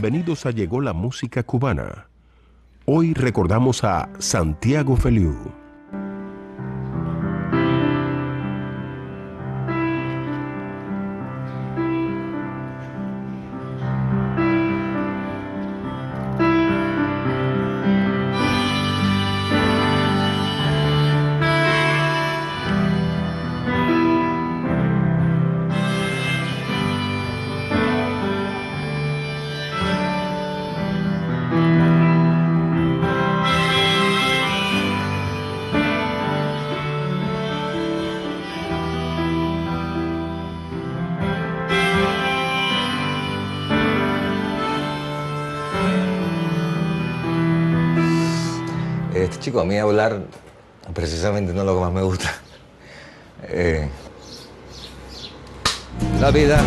bienvenidos a Llegó la Música Cubana. Hoy recordamos a Santiago Feliu. Me gusta. Eh, la vida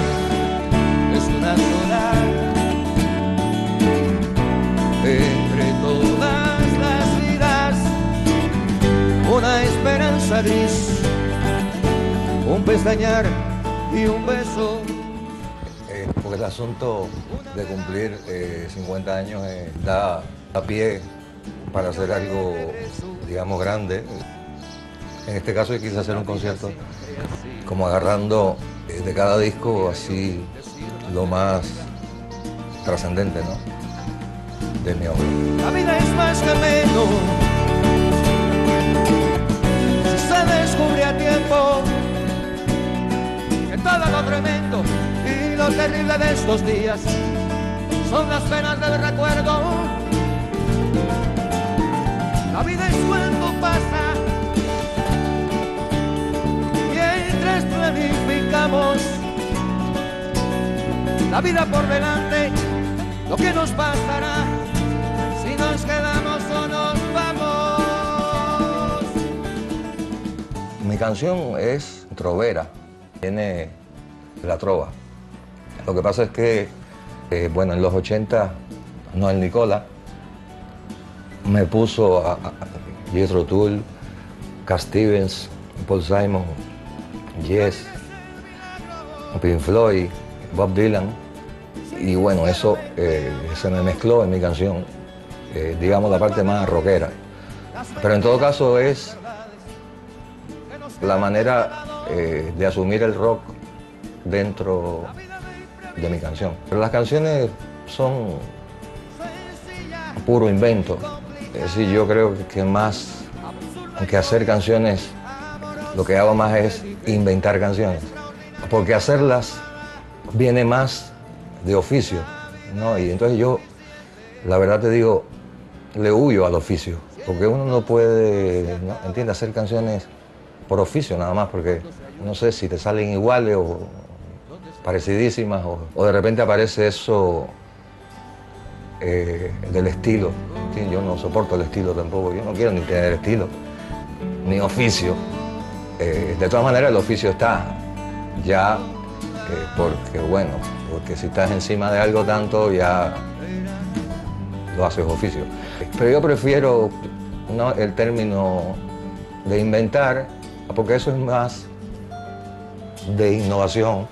es una sola entre todas las vidas, una esperanza gris, un pestañear y un beso. Eh, porque el asunto de cumplir eh, 50 años eh, da a pie para hacer algo, digamos, grande. En este caso yo quise hacer un concierto como agarrando eh, de cada disco así lo más trascendente, ¿no? De mi obra. La vida es más que menos. Si se descubre a tiempo que todo lo tremendo y lo terrible de estos días son las penas del recuerdo. La vida es cuando pasa mientras planificamos la vida por delante, lo que nos pasará si nos quedamos o nos vamos. Mi canción es trovera, tiene la trova. Lo que pasa es que, eh, bueno, en los 80, Noel Nicola me puso a, a Jethro Tull, Cat Stevens, Paul Simon, Yes, Pink Floyd, Bob Dylan. Y bueno, eso eh, se me mezcló en mi canción, eh, digamos la parte más rockera. Pero en todo caso es la manera eh, de asumir el rock dentro de mi canción. Pero las canciones son puro invento. Es decir, yo creo que más que hacer canciones, lo que hago más es inventar canciones. Porque hacerlas viene más de oficio, ¿no? Y entonces yo, la verdad te digo, le huyo al oficio. Porque uno no puede, ¿no? ¿entiendes? Hacer canciones por oficio nada más, porque no sé si te salen iguales o parecidísimas, o, o de repente aparece eso eh, del estilo. Yo no soporto el estilo tampoco, yo no quiero ni tener estilo, ni oficio. Eh, de todas maneras, el oficio está ya, eh, porque bueno, porque si estás encima de algo tanto, ya lo haces oficio. Pero yo prefiero ¿no? el término de inventar, porque eso es más de innovación.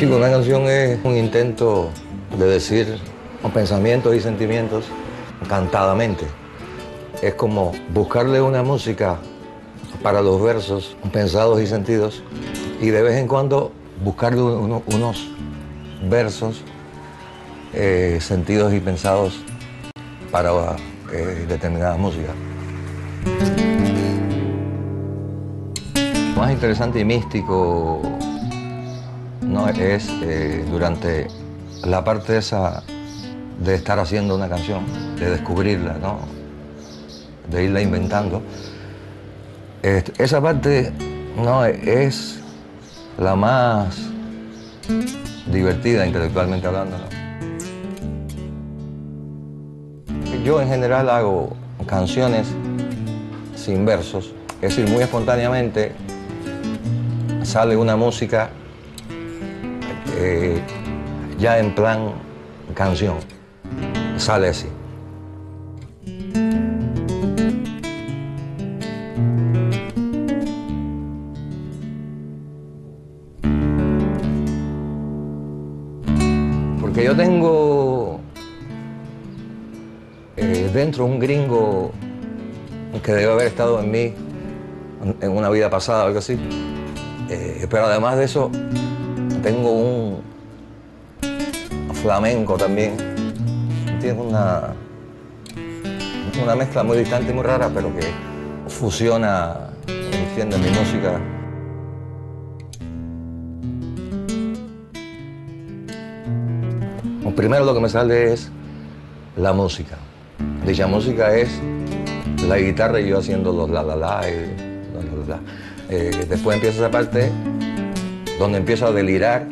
Chico, una canción es un intento de decir pensamientos y sentimientos cantadamente. Es como buscarle una música para los versos pensados y sentidos y de vez en cuando buscarle uno- unos versos eh, sentidos y pensados para eh, determinada música. Más interesante y místico ¿no? es eh, durante la parte esa de estar haciendo una canción, de descubrirla, ¿no? de irla inventando. Esa parte no es la más divertida intelectualmente hablando. ¿no? Yo en general hago canciones sin versos, es decir, muy espontáneamente sale una música eh, ya en plan canción. Sale así. Porque yo tengo eh, dentro un gringo que debe haber estado en mí en una vida pasada o algo así. Eh, pero además de eso, tengo un flamenco también. Tiene una, una mezcla muy distante y muy rara, pero que fusiona, entiende, mi música. Primero lo que me sale es la música. Dicha música es la guitarra y yo haciendo los la la la y la, la, la. Eh, después empieza esa parte donde empiezo a delirar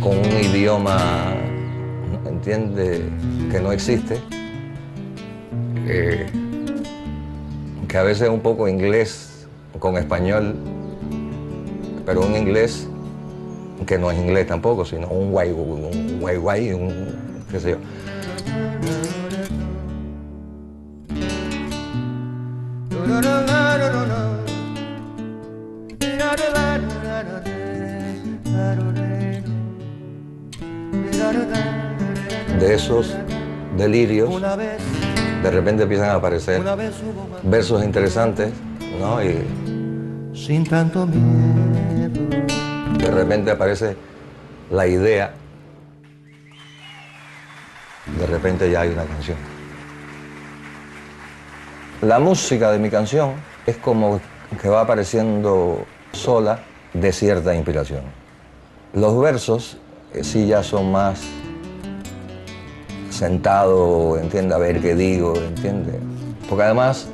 con un idioma, entiende, que no existe, eh, que a veces es un poco inglés con español, pero un inglés que no es inglés tampoco, sino un guay, un guay guay, un qué sé yo. Delirios, de repente empiezan a aparecer versos interesantes, ¿no? Y sin tanto miedo. de repente aparece la idea, de repente ya hay una canción. La música de mi canción es como que va apareciendo sola de cierta inspiración. Los versos eh, sí ya son más sentado, entiende, a ver qué digo, entiende. Porque además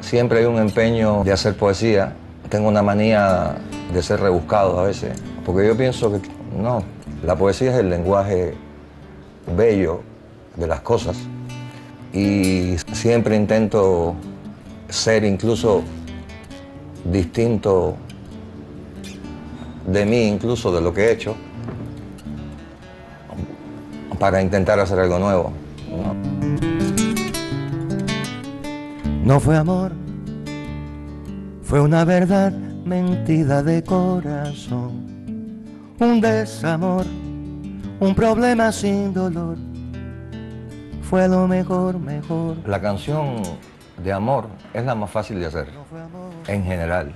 siempre hay un empeño de hacer poesía. Tengo una manía de ser rebuscado a veces, porque yo pienso que no, la poesía es el lenguaje bello de las cosas y siempre intento ser incluso distinto de mí, incluso de lo que he hecho, para intentar hacer algo nuevo. ¿no? Fue amor, fue una verdad mentida de corazón. Un desamor, un problema sin dolor. Fue lo mejor, mejor. La canción de amor es la más fácil de hacer, en general.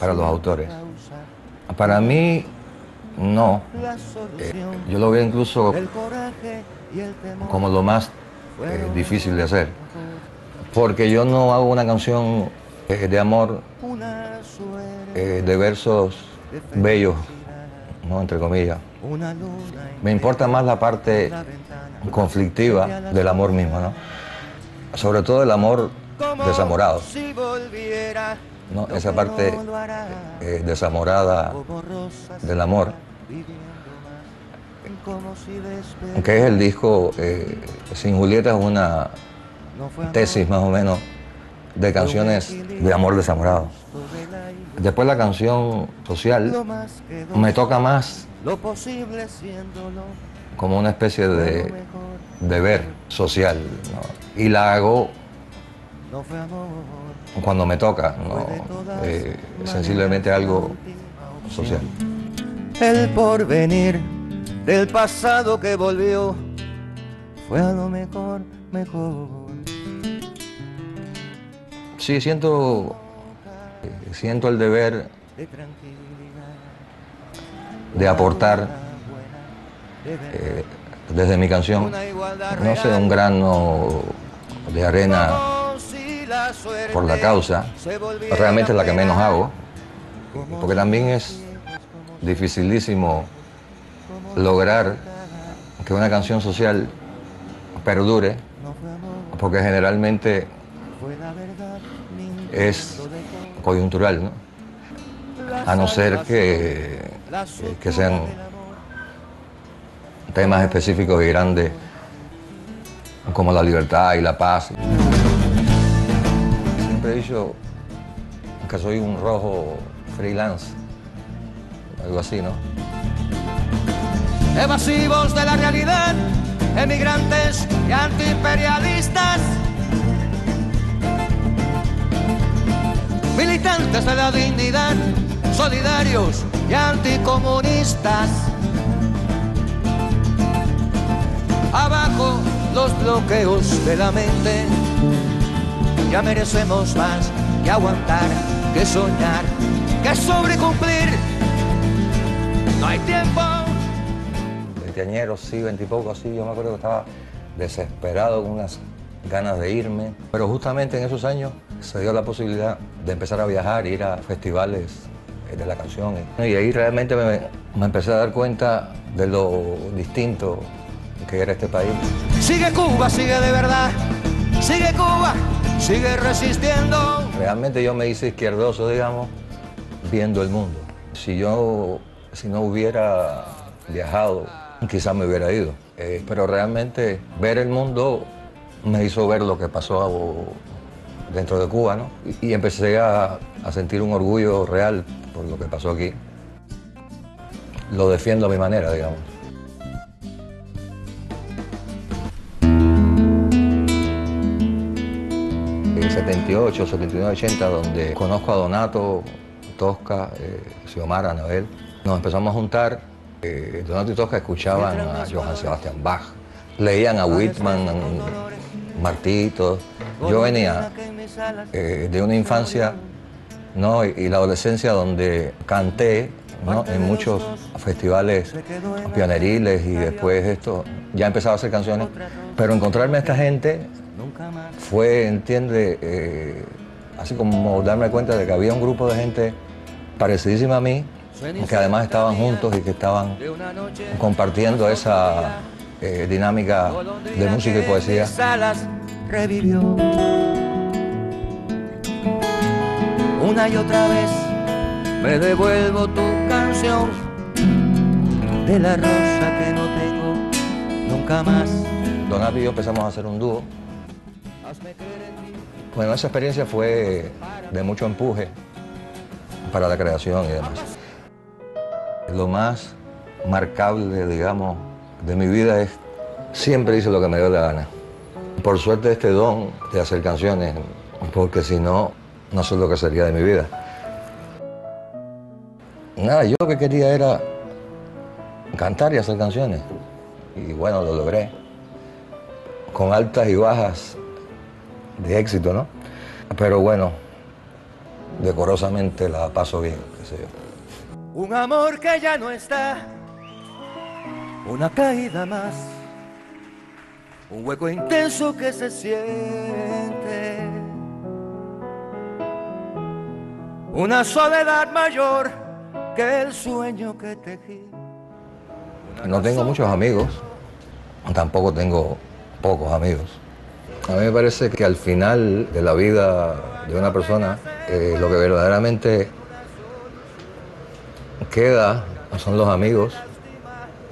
Para los autores. Para mí, no. Eh, yo lo veo incluso como lo más eh, difícil de hacer. Porque yo no hago una canción eh, de amor de versos bellos, ¿no? entre comillas. Me importa más la parte conflictiva del amor mismo, ¿no? Sobre todo el amor desamorado, Si volviera, ¿no? Esa parte eh, desamorada del amor, que es el disco eh, Sin Julieta, es una tesis más o menos de canciones de amor desamorado. Después la canción social me toca más como una especie de deber social. Y la hago cuando me toca, ¿no? todas Eh, sensiblemente algo social. El porvenir del pasado que volvió fue a lo mejor, mejor. Sí, siento, siento el deber De aportar eh, desde mi canción, no sé, un grano de arena por la causa, realmente es la que menos hago, porque también es dificilísimo lograr que una canción social perdure, porque generalmente es coyuntural, ¿no? a no ser que, la que sean temas específicos y grandes como la libertad y la paz. Siempre he dicho que soy un rojo freelance, algo así, ¿no? evasivos de la realidad, emigrantes y antiimperialistas, militantes de la dignidad, solidarios y anticomunistas, abajo los bloqueos de la mente. Ya merecemos más que aguantar, que soñar, que sobrecumplir. No hay tiempo. Veinteañeros, sí, veintipocos, sí. Yo me acuerdo que estaba desesperado con unas ganas de irme. Pero justamente en esos años se dio la posibilidad de empezar a viajar, ir a festivales de la canción. Y ahí realmente me, me empecé a dar cuenta de lo distinto que era este país. Sigue Cuba, sigue de verdad. Sigue Cuba, sigue resistiendo. Realmente yo me hice izquierdoso, digamos, viendo el mundo. Si yo, si no hubiera viajado, quizás me hubiera ido. Eh, pero realmente ver el mundo me hizo ver lo que pasó dentro de Cuba, ¿no? Y, y empecé a, a sentir un orgullo real por lo que pasó aquí. Lo defiendo a mi manera, digamos. 78, 79, 80, donde conozco a Donato, Tosca, eh, Xiomara, Anabel, nos empezamos a juntar. Eh, Donato y Tosca escuchaban a Johann Sebastian Bach, leían a Whitman, Martito. Yo venía eh, de una infancia ¿no? y, la adolescencia donde canté ¿no? en muchos festivales pioneriles y después esto, ya empezaba a hacer canciones, pero encontrarme a esta gente fue, entiende, eh, así como darme cuenta de que había un grupo de gente parecidísima a mí, que además estaban juntos y que estaban compartiendo esa eh, dinámica de música y poesía. Revivió una y otra vez me devuelvo tu canción de la rosa que no tengo nunca más. Donato y yo empezamos a hacer un dúo. Bueno, esa experiencia fue de mucho empuje para la creación y demás. Lo más marcable, digamos, de mi vida es siempre hice lo que me dio la gana. Por suerte este don de hacer canciones, porque si no, no sé lo que sería de mi vida. Nada, yo lo que quería era cantar y hacer canciones. Y bueno, lo logré. Con altas y bajas de éxito, ¿no? Pero bueno, decorosamente la paso bien, qué sé yo. Un amor que ya no está, una caída más, un hueco intenso que se siente, una soledad mayor que el sueño que tejí. No tengo muchos amigos, tampoco tengo pocos amigos. A mí me parece que al final de la vida de una persona, eh, lo que verdaderamente queda son los amigos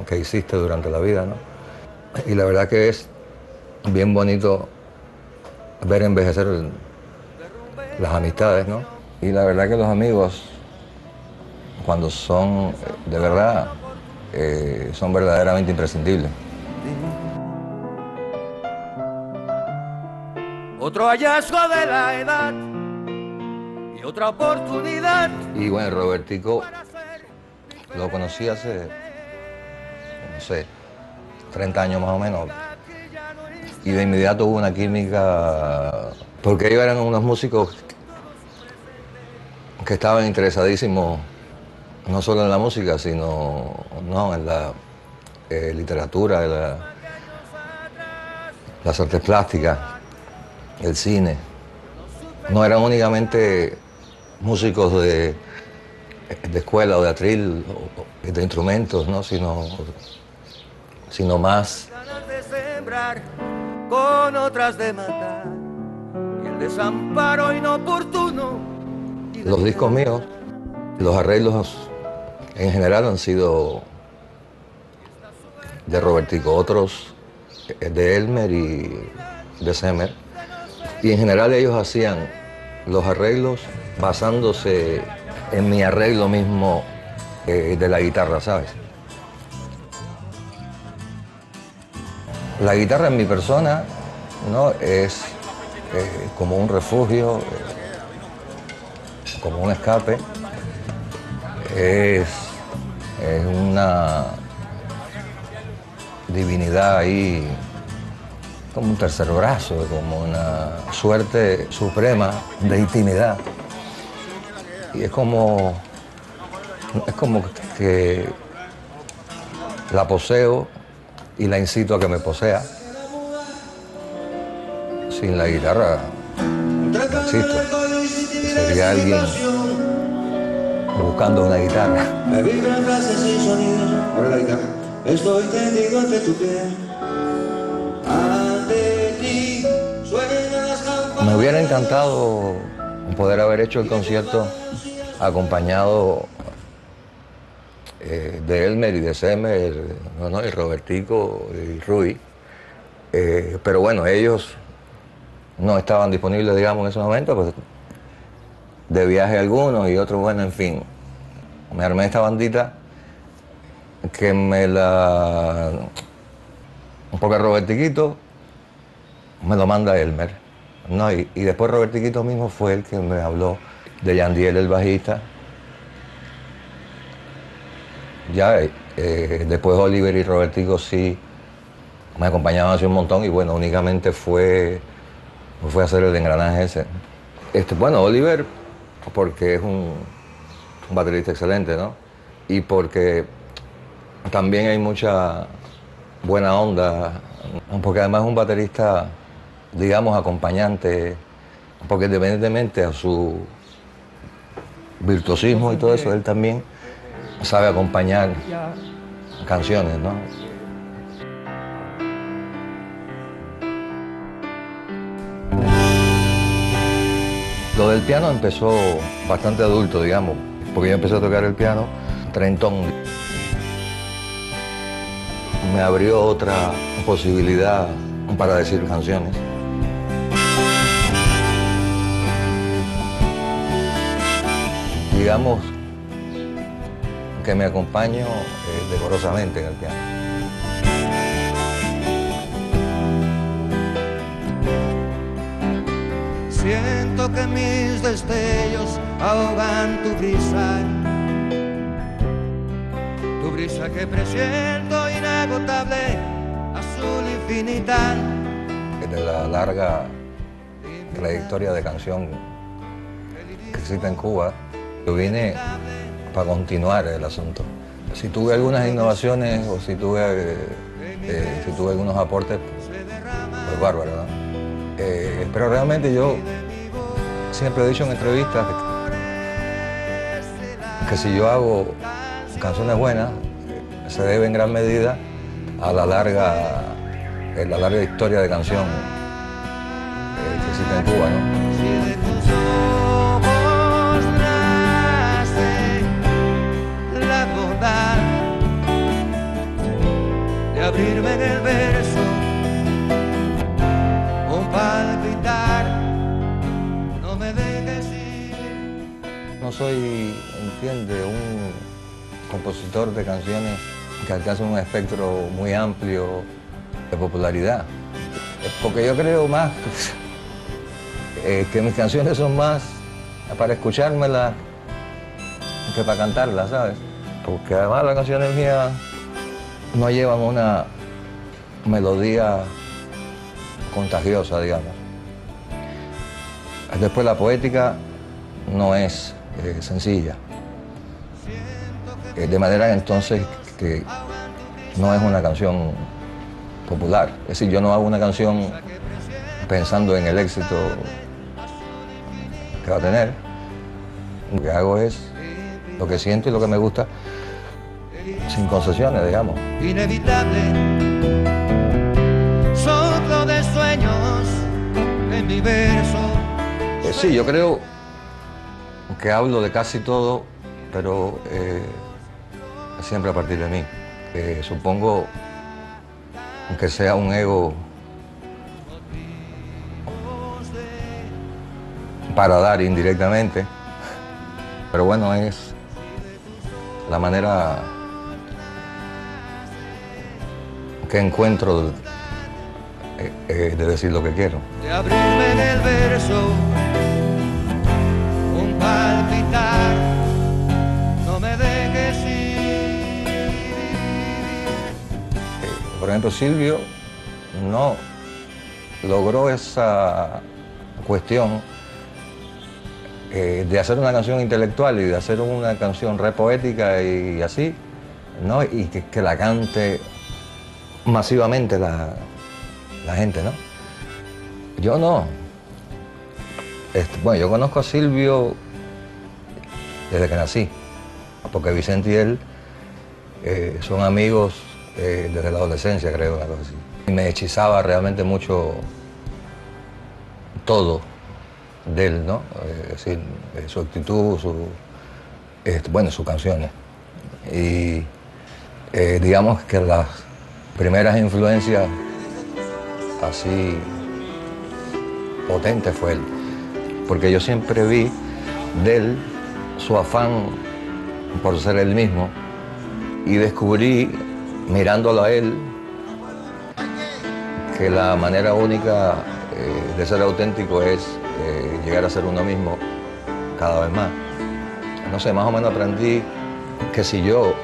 que hiciste durante la vida, ¿no? Y la verdad que es bien bonito ver envejecer las amistades, ¿no? Y la verdad que los amigos, cuando son de verdad, eh, son verdaderamente imprescindibles. Otro hallazgo de la edad y otra oportunidad. Y bueno, Robertico lo conocí hace, no sé, 30 años más o menos. Y de inmediato hubo una química, porque ellos eran unos músicos que estaban interesadísimos no solo en la música, sino no, en la eh, literatura, en la- las artes plásticas, el cine. No eran únicamente músicos de, de escuela o de atril o de instrumentos, ¿no? sino, sino más ganas de sembrar, con otras de matar. Y el desamparo inoportuno. y de los discos míos, los arreglos en general han sido de Robertico, otros de Elmer y de Semer. Y en general ellos hacían los arreglos basándose en mi arreglo mismo eh, de la guitarra, ¿sabes? La guitarra en mi persona ¿no? es eh, como un refugio, eh, como un escape. Es, es una divinidad ahí, como un tercer brazo, como una suerte suprema de intimidad. Y es como, es como que la poseo y la incito a que me posea. Sin la guitarra no existo. Sería alguien buscando una guitarra. Me vibran frases sonidos. Ahora la guitarra. Estoy tendido ante tu piel. Me hubiera encantado poder haber hecho el concierto acompañado eh, de Elmer y de Semer, no, no, y Robertico y Rui. Eh, pero bueno, ellos no estaban disponibles, digamos, en ese momento, pues de viaje algunos y otros, bueno, en fin. Me armé esta bandita que me la... Porque Robertiquito me lo manda Elmer. ¿No? Y, y después Robertiquito mismo fue el que me habló de Yandiel, el bajista. Ya eh, después Oliver y Robertico sí me acompañaban hace un montón y bueno, únicamente fue, fue hacer el engranaje ese. Este, bueno, Oliver, porque es un, un baterista excelente, ¿no? Y porque también hay mucha buena onda, porque además es un baterista, digamos, acompañante, porque independientemente a su virtuosismo y todo eso, él también sabe acompañar canciones, ¿no? Lo del piano empezó bastante adulto, digamos, porque yo empecé a tocar el piano treintón. Me abrió otra posibilidad para decir canciones. Digamos que me acompaño eh, decorosamente en el piano. Siento que mis destellos ahogan tu brisa. Tu brisa que presiento inagotable, azul infinita. de la larga trayectoria de canción que existe en Cuba, yo vine para continuar el asunto. Si tuve algunas innovaciones o si tuve, eh, eh, si tuve algunos aportes, pues bárbaro, ¿no? Eh, pero realmente yo siempre he dicho en entrevistas que, si yo hago canciones buenas, se debe en gran medida a la larga, eh, la larga historia de canción que existe en Cuba, ¿no? Soy, entiende, un compositor de canciones que alcanza un espectro muy amplio de popularidad. Porque yo creo más eh, que mis canciones son más para escuchármelas que para cantarlas, ¿sabes? Porque además las canciones mías no llevan una melodía contagiosa, digamos. Después la poética no es eh, sencilla. Eh, de manera entonces que no es una canción popular. Es decir, yo no hago una canción pensando en el éxito que va a tener. Lo que hago es lo que siento y lo que me gusta, sin concesiones, digamos. inevitable. Soplo de sueños en mi verso. Eh, sí, yo creo que hablo de casi todo, pero eh, siempre a partir de mí. Eh, supongo que sea un ego para dar indirectamente, pero bueno, es la manera que encuentro eh, de decir lo que quiero. No me dejes ir Por ejemplo, Silvio no logró esa cuestión eh, de hacer una canción intelectual y de hacer una canción re poética y así, ¿no? Y que, la cante masivamente la, gente, ¿no? Yo no. Este, bueno, yo conozco a Silvio desde que nací, porque Vicente y él eh, son amigos eh, desde la adolescencia, creo, algo así. Y me hechizaba realmente mucho todo de él, ¿no? Eh, es decir, su actitud, este, bueno, sus canciones. Y digamos que las primeras influencias así potentes fue él, porque yo siempre vi de él su afán por ser él mismo y descubrí, mirándolo a él, que la manera única eh, de ser auténtico es eh, llegar a ser uno mismo cada vez más. No sé, más o menos aprendí que si yo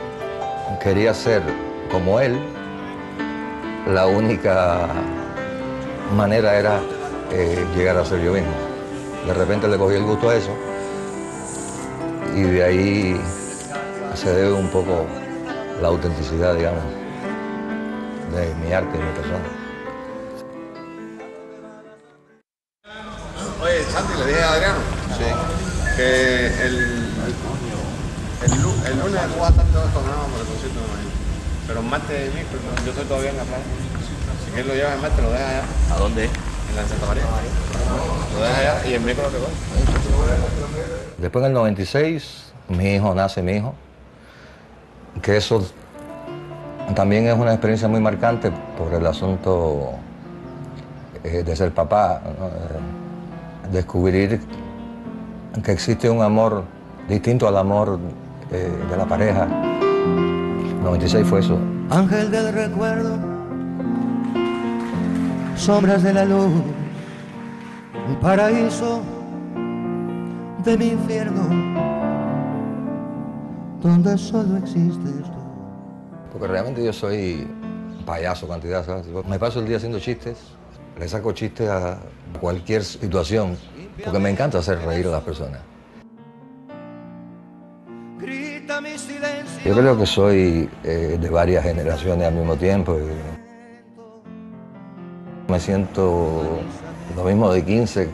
quería ser como él, la única manera era eh, llegar a ser yo mismo. De repente le cogí el gusto a eso y de ahí se debe un poco la autenticidad, digamos, de mi arte y mi persona. Oye, Santi, le dije a Adriano sí. que el, el, el, lunes voy a estar todo esto por el concierto de Pero el martes yo estoy todavía en la playa. Si quieres lo llevas el martes, lo dejas allá. ¿A dónde? En la Santa María. Lo dejas y. Después en el 96, mi hijo nace, mi hijo que eso también es una experiencia muy marcante por el asunto eh, de ser papá, eh, descubrir que existe un amor distinto al amor eh, de la pareja. 96 fue eso. Ángel del recuerdo, sombras de la luz, un paraíso de mi infierno donde solo existes tú. Porque realmente yo soy payaso cantidad, ¿sabes? Me paso el día haciendo chistes, le saco chistes a cualquier situación, porque me encanta hacer reír a las personas. Yo creo que soy eh, de varias generaciones al mismo tiempo. me siento lo mismo de 15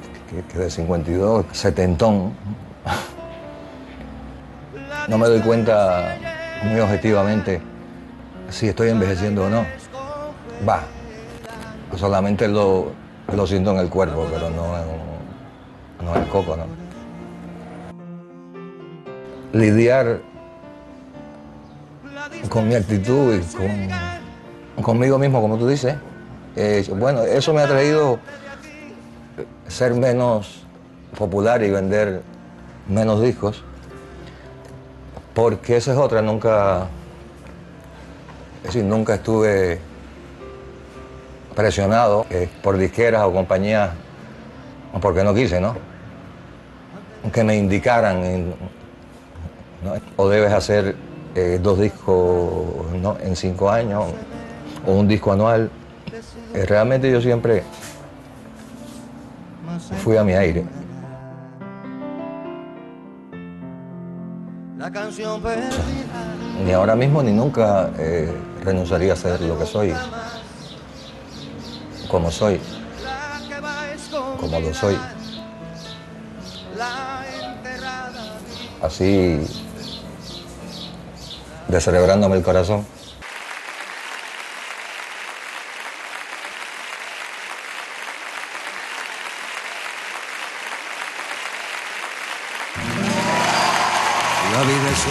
que de 52, setentón no me doy cuenta muy objetivamente si estoy envejeciendo o no. Va, solamente lo, lo siento en el cuerpo, pero no en, no en el coco, ¿no? Lidiar con mi actitud y con, conmigo mismo, como tú dices, eh, bueno, eso me ha traído ser menos popular y vender menos discos porque esa es otra, nunca, es decir, nunca estuve presionado eh, por disqueras o compañías, porque no quise, ¿no? Que me indicaran, o debes hacer eh, dos discos en cinco años, o un disco anual. Eh, realmente yo siempre fui a mi aire. Ni ahora mismo ni nunca eh, renunciaría a ser lo que soy, como soy, como lo soy. Así, descerebrándome el corazón.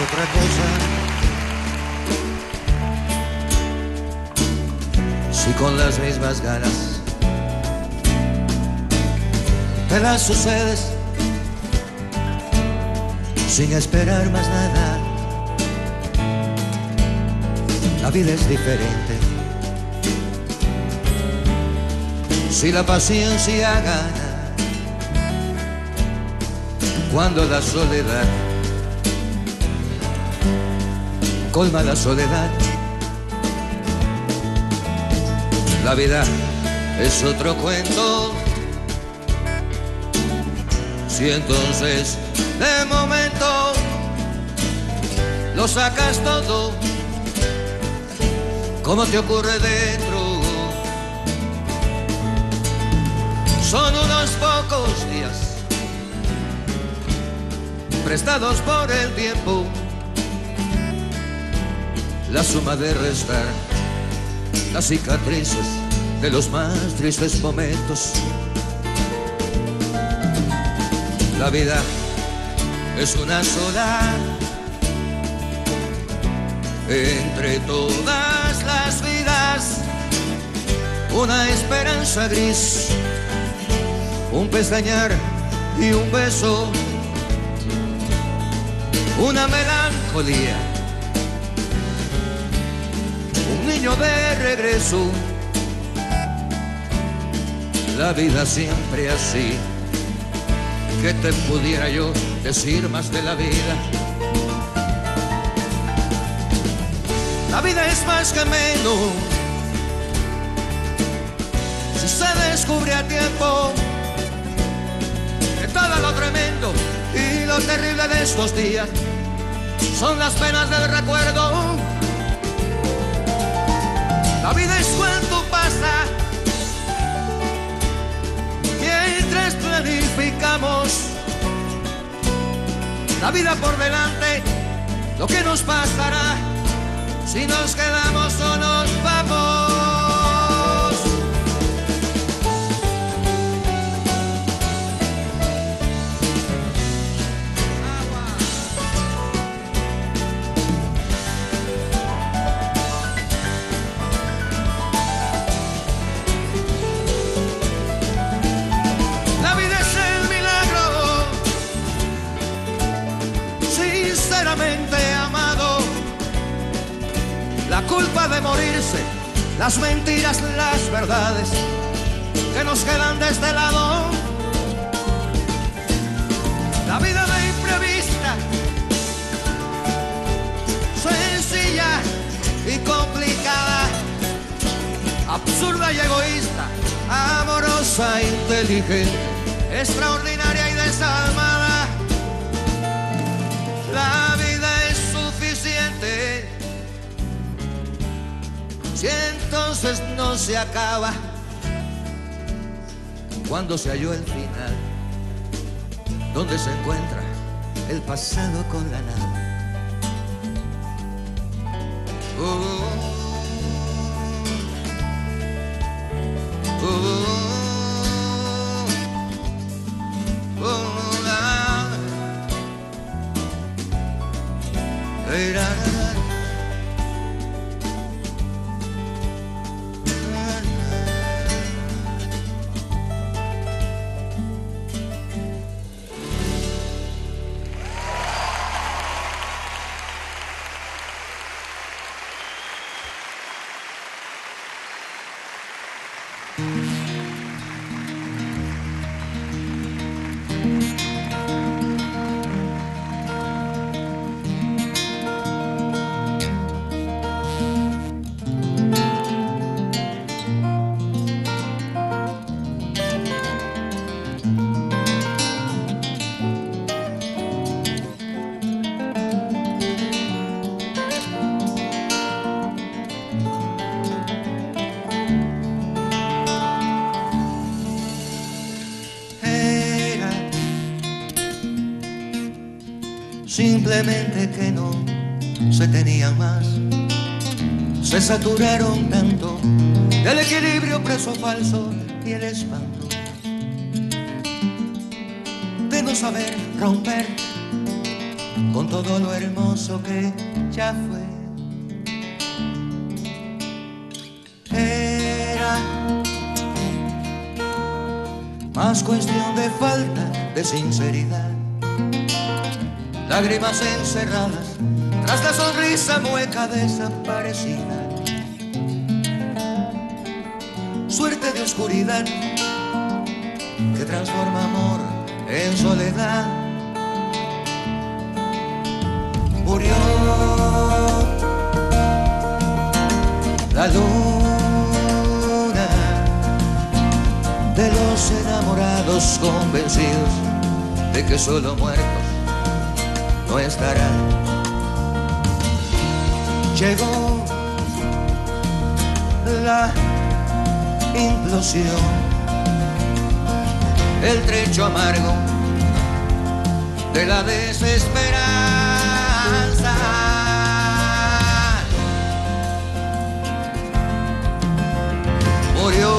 Otra cosa. Si con las mismas ganas te las sucedes sin esperar más nada, la vida es diferente. Si la paciencia gana, cuando la soledad colma la soledad. La vida es otro cuento. Si entonces de momento lo sacas todo, como te ocurre dentro. Son unos pocos días prestados por el tiempo, la suma de restar las cicatrices de los más tristes momentos. La vida es una sola entre todas las vidas, una esperanza gris, un pestañear y un beso, una melancolía, niño de regreso, la vida siempre así, que te pudiera yo decir más de la vida. La vida es más que menos si se descubre a tiempo que todo lo tremendo y lo terrible de estos días son las penas del recuerdo. La vida es cuanto pasa mientras planificamos la vida por delante, lo que nos pasará si nos quedamos o nos vamos. Culpa de morirse, las mentiras, las verdades que nos quedan de este lado. La vida de imprevista, sencilla y complicada, absurda y egoísta, amorosa, inteligente, extraordinaria se acaba cuando se halló el final, donde se encuentra el pasado con la nada. Oh, saturaron tanto del equilibrio preso falso y el espanto de no saber romper con todo lo hermoso que ya fue. Era más cuestión de falta de sinceridad. Lágrimas encerradas tras la sonrisa mueca desaparecida. suerte de oscuridad que transforma amor en soledad. Murió la luna de los enamorados convencidos de que solo muertos no estarán. Llegó la implosión, el trecho amargo de la desesperanza. Murió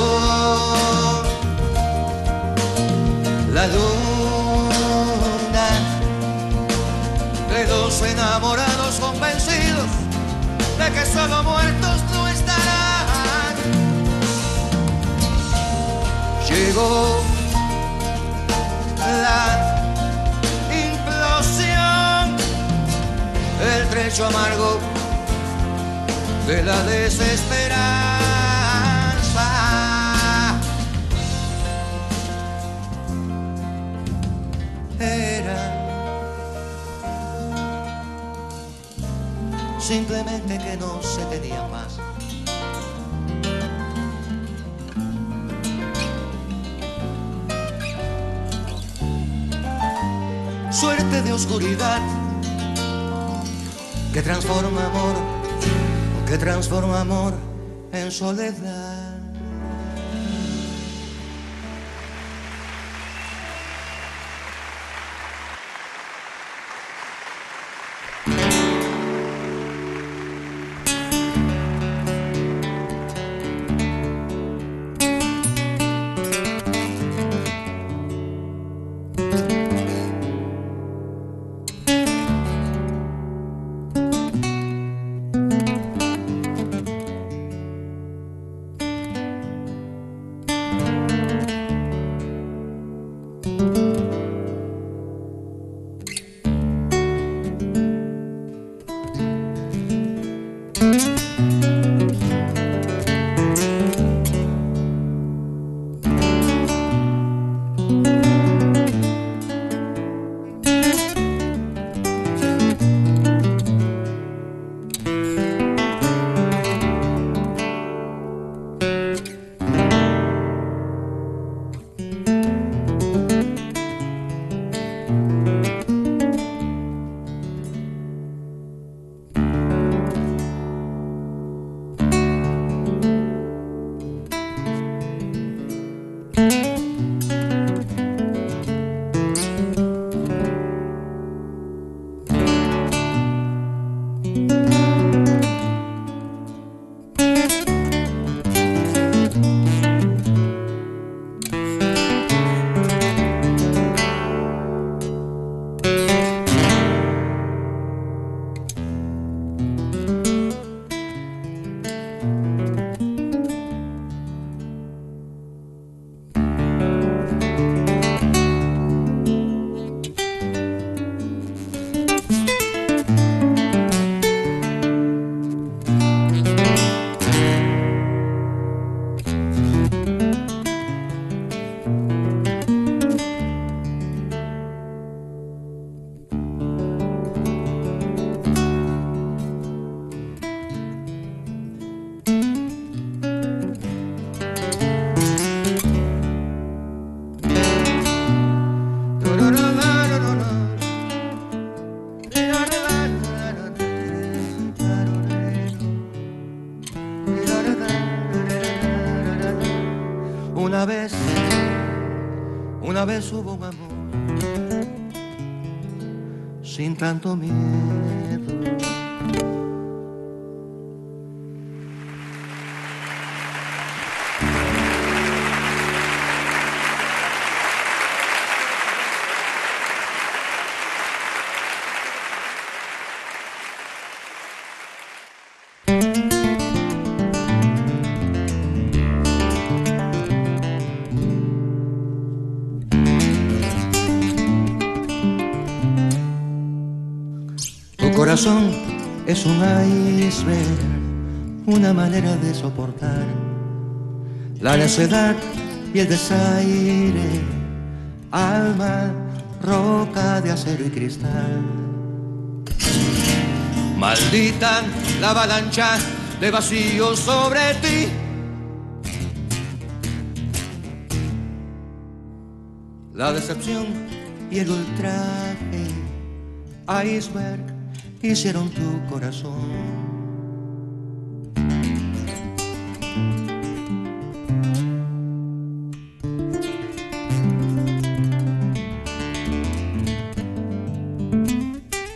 la luna de dos enamorados convencidos de que solo muertos La implosión, el trecho amargo de la desesperanza. Era simplemente que no se tenía más. Suerte de oscuridad que transforma amor, que transforma amor en soledad. Tanto miedo. Corazón es un iceberg, una manera de soportar la necedad y el desaire, alma, roca de acero y cristal. Maldita la avalancha de vacío sobre ti. la decepción y el ultraje. Iceberg hicieron tu corazón.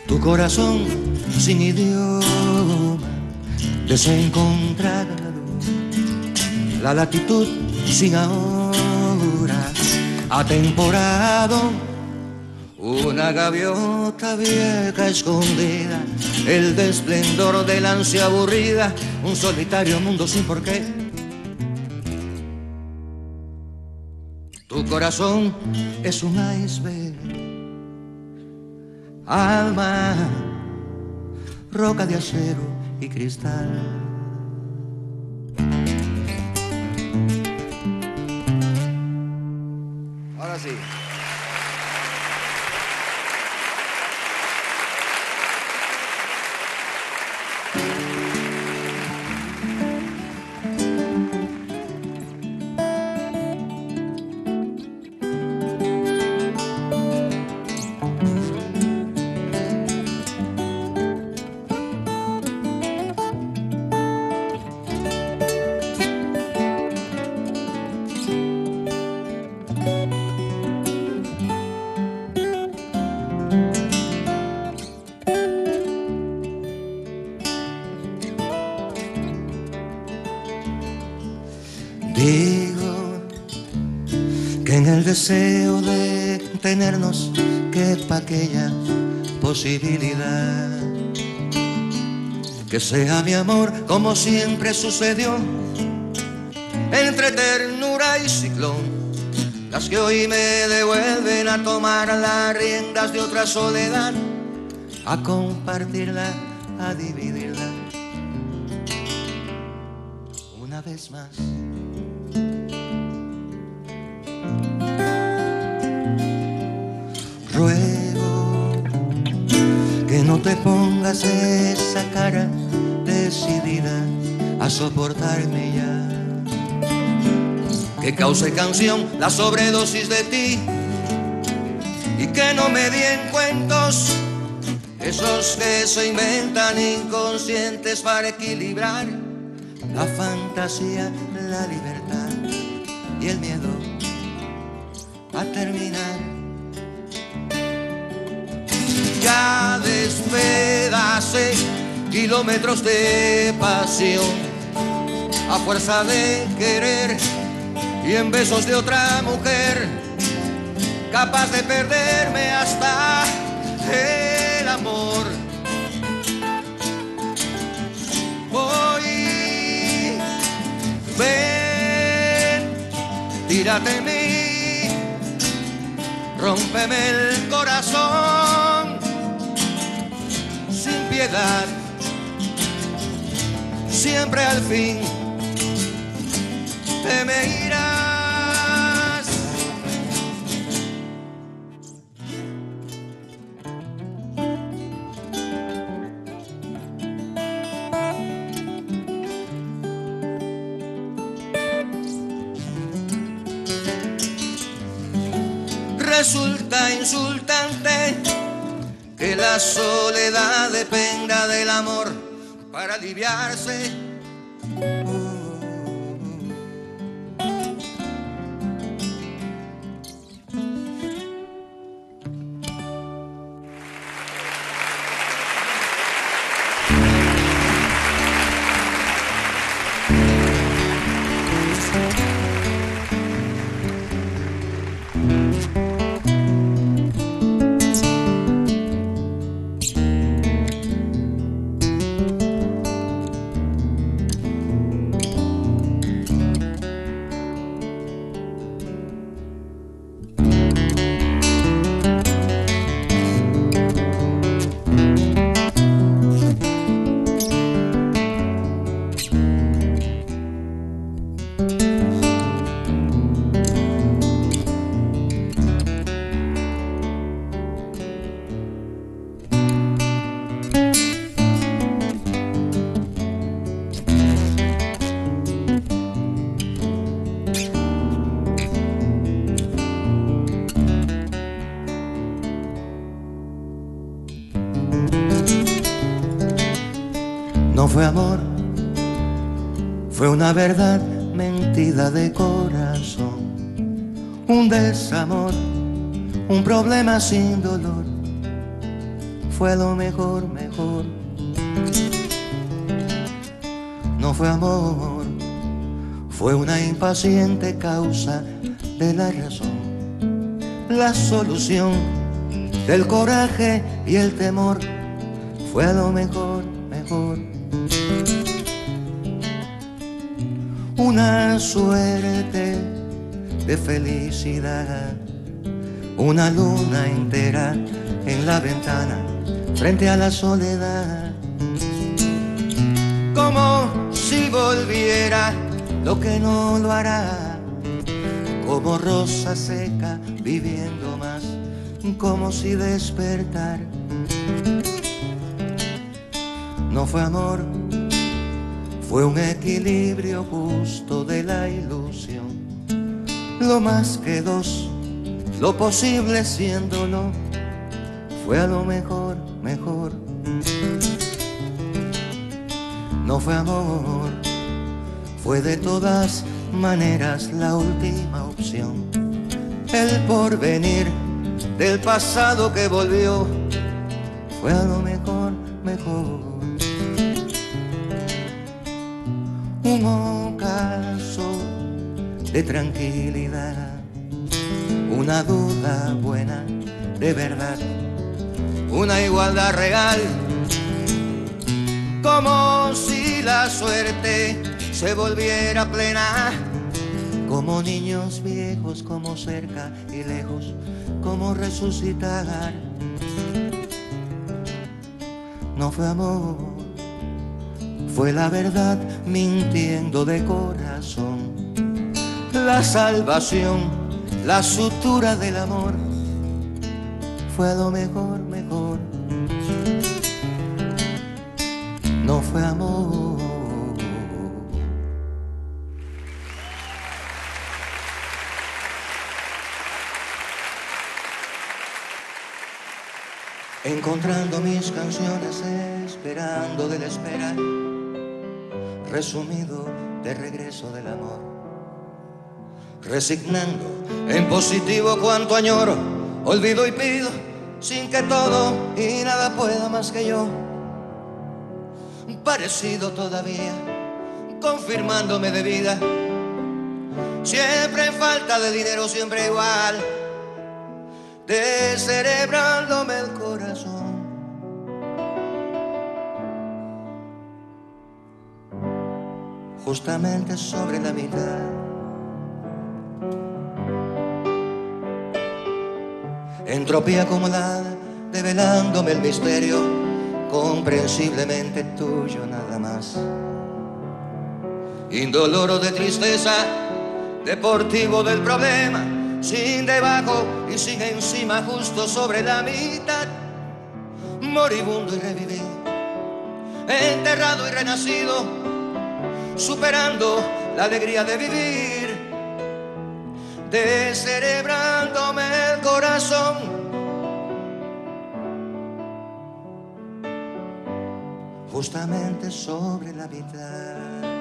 Tu corazón sin idioma, desencontrado, la latitud sin ahora, atemporado, una gaviota vieja escondida, el desplendor de la ansia aburrida, un solitario mundo sin porqué. Tu corazón es un iceberg, alma, roca de acero y cristal. Deseo de tenernos quepa aquella posibilidad. Que sea mi amor como siempre sucedió, entre ternura y ciclón. Las que hoy me devuelven a tomar las riendas de otra soledad, a compartirla, a dividirla. Que cause canción la sobredosis de ti. Y que no me den cuentos. Esos que se inventan inconscientes para equilibrar la fantasía, la libertad y el miedo a terminar. Ya despedacé kilómetros de pasión a fuerza de querer y en besos de otra mujer capaz de perderme hasta el amor. Hoy ven, tírate en mí, rómpeme el corazón sin piedad, siempre al fin te me irás. Resulta insultante que la soledad dependa del amor para aliviarse. Fue amor, fue una verdad mentida de corazón, un desamor, un problema sin dolor, fue lo mejor, mejor. No fue amor, fue una impaciente causa de la razón, la solución del coraje y el temor, fue lo mejor. Una suerte de felicidad, una luna entera en la ventana frente a la soledad, como si volviera lo que no lo hará, como rosa seca viviendo más, como si despertar. No fue amor fue un equilibrio justo de la ilusión. Lo más que dos, lo posible siéndolo, fue a lo mejor, mejor. No fue amor, fue de todas maneras la última opción. El porvenir del pasado que volvió, fue a lo mejor, mejor. Un ocaso de tranquilidad, una duda buena de verdad, una igualdad real, como si la suerte se volviera plena, como niños viejos, como cerca y lejos, como resucitar. No fue amor fue la verdad mintiendo de corazón. La salvación, la sutura del amor, fue lo mejor, mejor. No fue amor. Encontrando mis canciones, esperando de la espera resumido de regreso del amor. Resignando en positivo cuanto añoro, olvido y pido sin que todo y nada pueda más que yo. Parecido todavía, confirmándome de vida. Siempre falta de dinero, siempre igual, descerebrándome el corazón. Justamente sobre la mitad. Entropía acumulada, develándome el misterio, comprensiblemente tuyo nada más. Indoloro de tristeza, deportivo del problema, sin debajo y sin encima, justo sobre la mitad. Moribundo y revivido, enterrado y renacido superando la alegría de vivir, descerebrándome el corazón. Justamente sobre la mitad.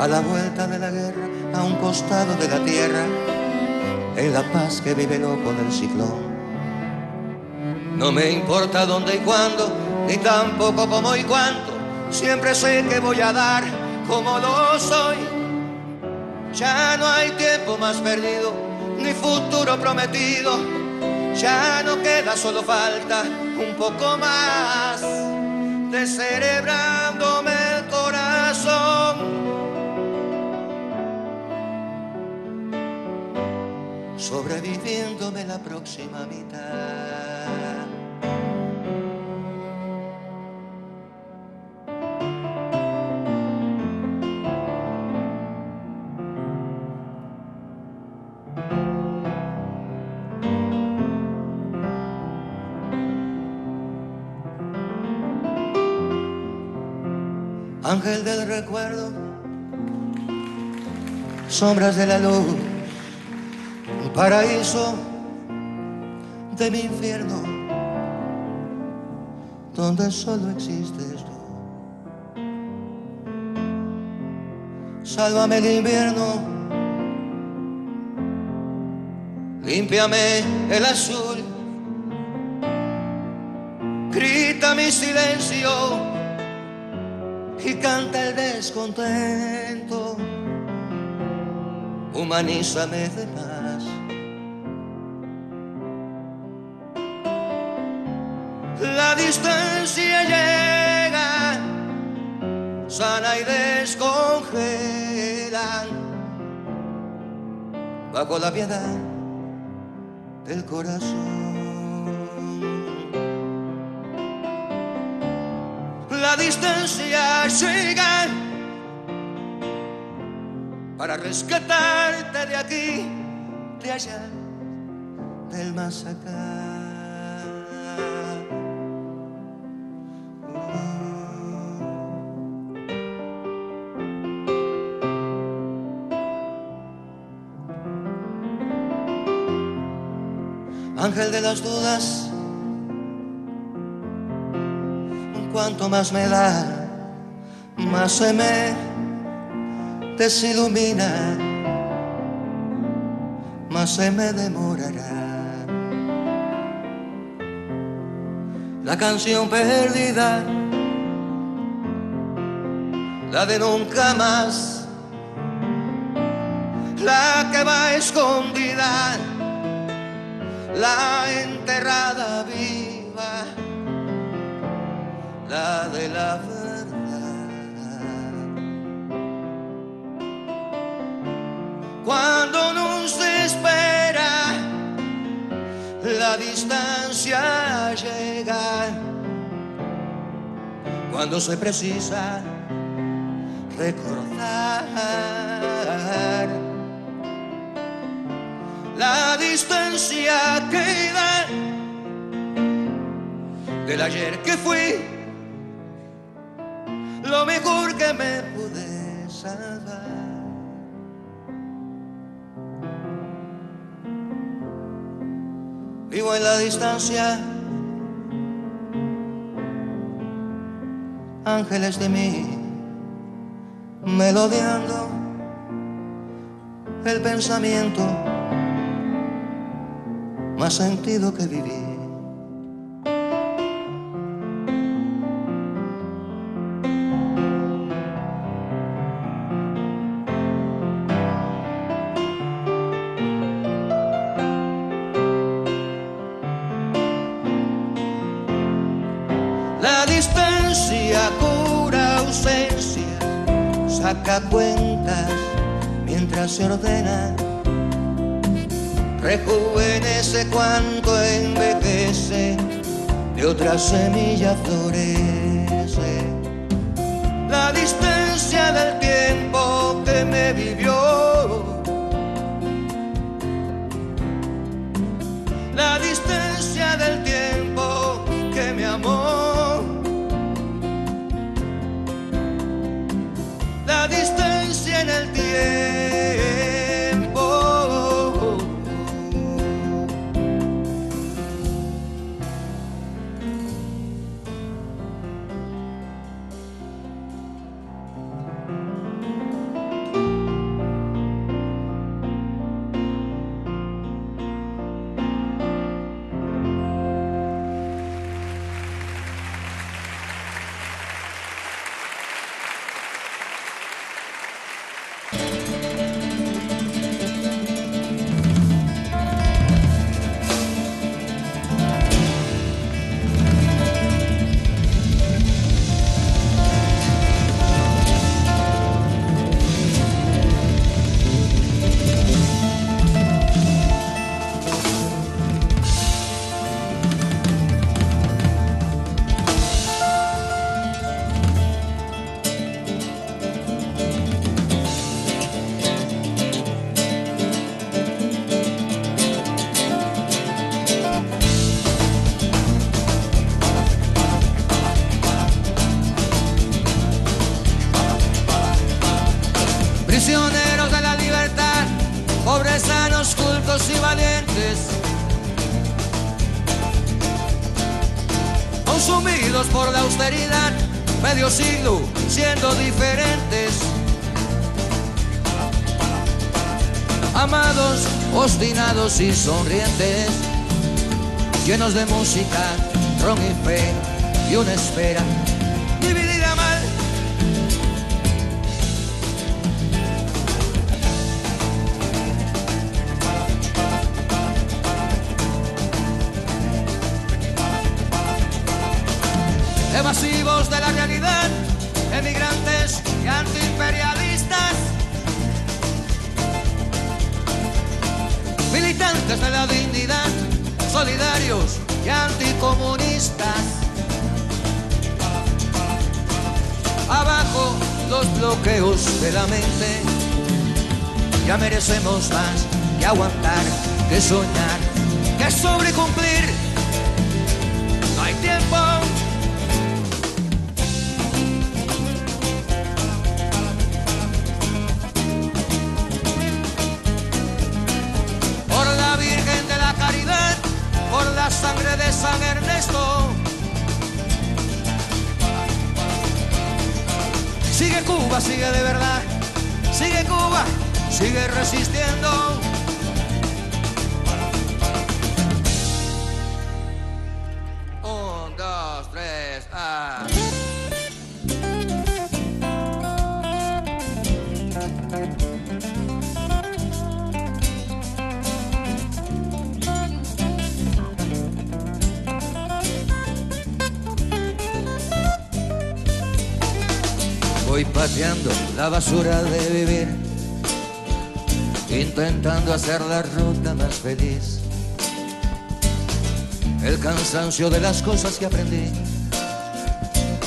A la vuelta de la guerra, a un costado de la tierra, en la paz que vive loco del ciclón. No me importa dónde y cuándo, ni tampoco cómo y cuánto, siempre sé que voy a dar como lo soy. Ya no hay tiempo más perdido, ni futuro prometido, ya no queda, solo falta un poco más, descerebrándome el sobreviviéndome la próxima mitad. Ángel del recuerdo, sombras de la luz paraíso de mi infierno, donde solo existes tú. Sálvame el invierno, límpiame el azul, grita mi silencio y canta el descontento. Humanízame de paz. Distancia llega, sana y descongela bajo la piedad del corazón. La distancia llega para rescatarte de aquí, de allá, del más acá. Ángel de las dudas, cuanto más me da, más se me desilumina, más se me demorará. La canción perdida, la de nunca más, la que va escondida, la enterrada viva, la de la verdad. Cuando no se espera, la distancia llega. Cuando se precisa recordar la distancia queda del ayer que fui, lo mejor que me pude salvar. Vivo en la distancia, ángeles de mí, melodiando el pensamiento más sentido que vivir. La distancia cura ausencia, saca cuentas mientras se ordena rejuvenece cuanto envejece, de otra semilla florece. La distancia del tiempo que me vivió, por la austeridad, medio siglo siendo diferentes. Amados, obstinados y sonrientes, llenos de música, ron y fe y una espera De la realidad, emigrantes y antiimperialistas. Militantes de la dignidad, solidarios y anticomunistas. Abajo los bloqueos de la mente. Ya merecemos más que aguantar, que soñar, que sobrecumplir. Ernesto. Sigue Cuba, sigue de verdad. Sigue Cuba, sigue resistiendo. Voy pateando la basura de vivir, intentando hacer la ruta más feliz. El cansancio de las cosas que aprendí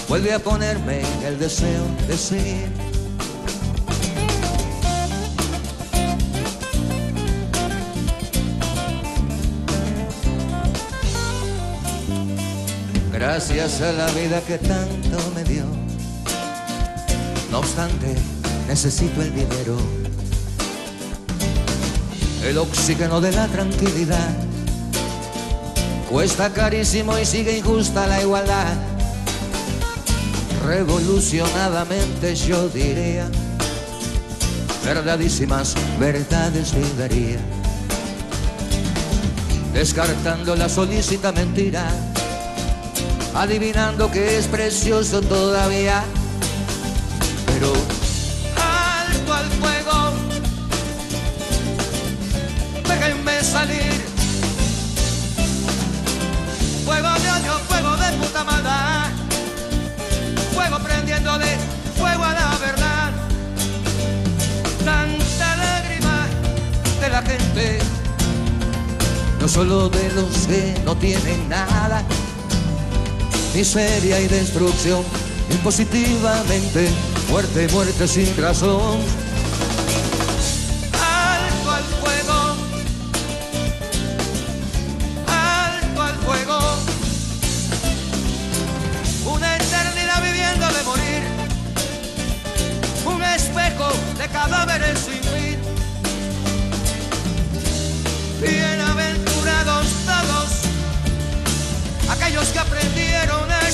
vuelve a ponerme el deseo de seguir. Gracias a la vida que tanto me dio. No obstante, necesito el dinero, el oxígeno de la tranquilidad. Cuesta carísimo y sigue injusta la igualdad. Revolucionadamente yo diría, verdadísimas verdades daría. Descartando la solícita mentira, adivinando que es precioso todavía solo de los que no tienen nada, miseria y destrucción impositivamente muerte, muerte sin razón.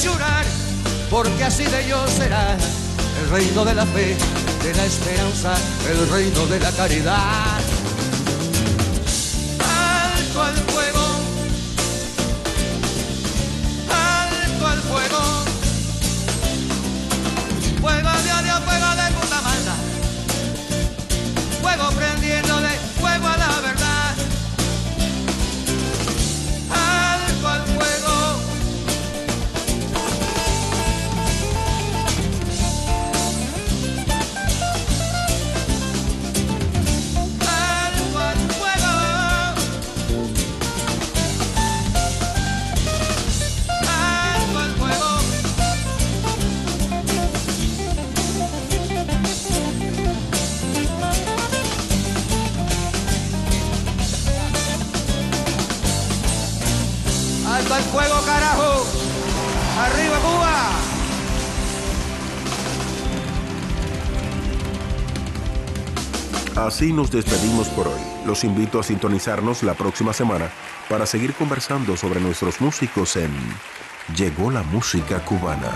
Llorar, porque así de ellos será el reino de la fe, de la esperanza, el reino de la caridad. Así nos despedimos por hoy. Los invito a sintonizarnos la próxima semana para seguir conversando sobre nuestros músicos en Llegó la música cubana.